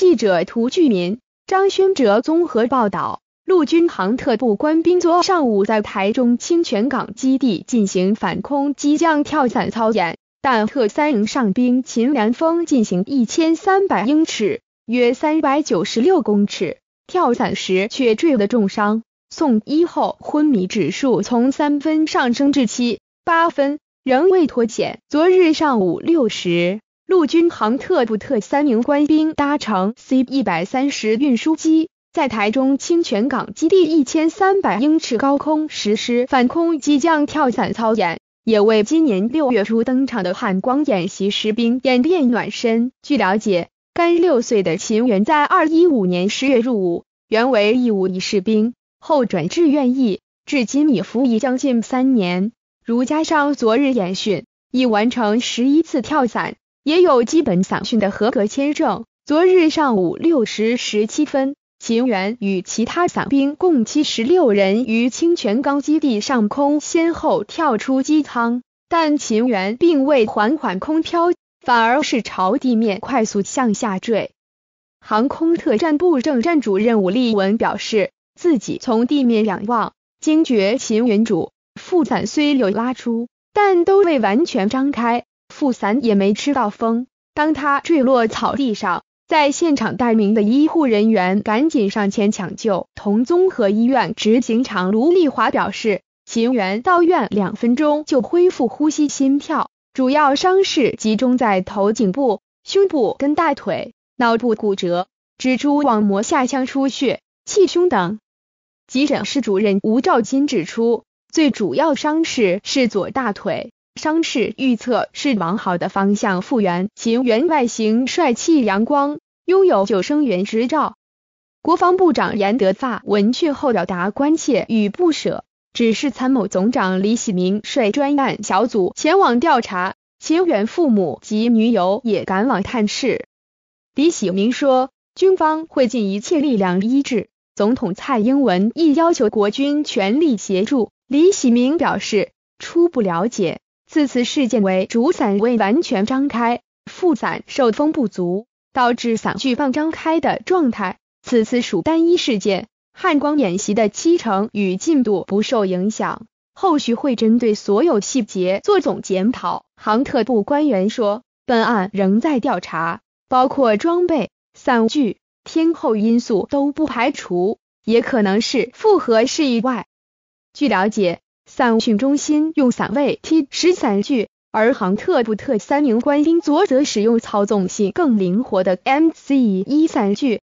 记者涂俊民、张轩哲综合报道。陆军航特部官兵昨上午在台中清泉港基地进行反空机降跳伞操演，但特三营上兵秦良峰进行一千三百英尺（约三百九十六公尺）跳伞时却坠了重伤，送医后昏迷指数从三分上升至七八分，仍未脱险。昨日上午六时，陆军航特部特三名官兵搭乘 C 一百三十运输机。在台中清泉港基地一千三百英尺高空实施反空机降跳伞操演，也为今年六月初登场的汉光演习士兵演练暖身。据了解，该六岁的秦元在二一五年十月入伍，原为义务役士兵，后转志愿役，至今已服役将近三年。如加上昨日演训，已完成十一次跳伞，也有基本伞训的合格签证。昨日上午六时十七分。秦元与其他伞兵共七十六人于清泉岗基地上空先后跳出机舱，但秦元并未缓缓空飘，反而是朝地面快速向下坠。航空特战部政战主任武立文表示，自己从地面仰望，惊觉秦元主副伞虽有拉出，但都未完全张开，副伞也没吃到风。当他坠落草地上。在现场待命的医护人员赶紧上前抢救。同综合医院执行长卢丽华表示，秦元到院两分钟就恢复呼吸心跳，主要伤势集中在头颈部、胸部跟大腿，脑部骨折、蜘蛛网膜下腔出血、气胸等。急诊室主任吴兆金指出，最主要伤势是左大腿。伤势预测是往好的方向复原。秦元外形帅气阳光，拥有救生员执照。国防部长严德发闻讯后表达关切与不舍，指示参谋总长李喜明率专案小组前往调查。秦元父母及女友也赶往探视。李喜明说，军方会尽一切力量医治。总统蔡英文亦要求国军全力协助。李喜明表示，初步了解。此次事件为主伞未完全张开，副伞受风不足，导致伞具半张开的状态。此次属单一事件，汉光演习的七成与进度不受影响。后续会针对所有细节做总检讨。航特部官员说，本案仍在调查，包括装备、伞具、天候因素都不排除，也可能是复合式意外。据了解。散训中心用散位 T 十散具，而航特部特三名官兵则使用操纵性更灵活的 MC 一散具。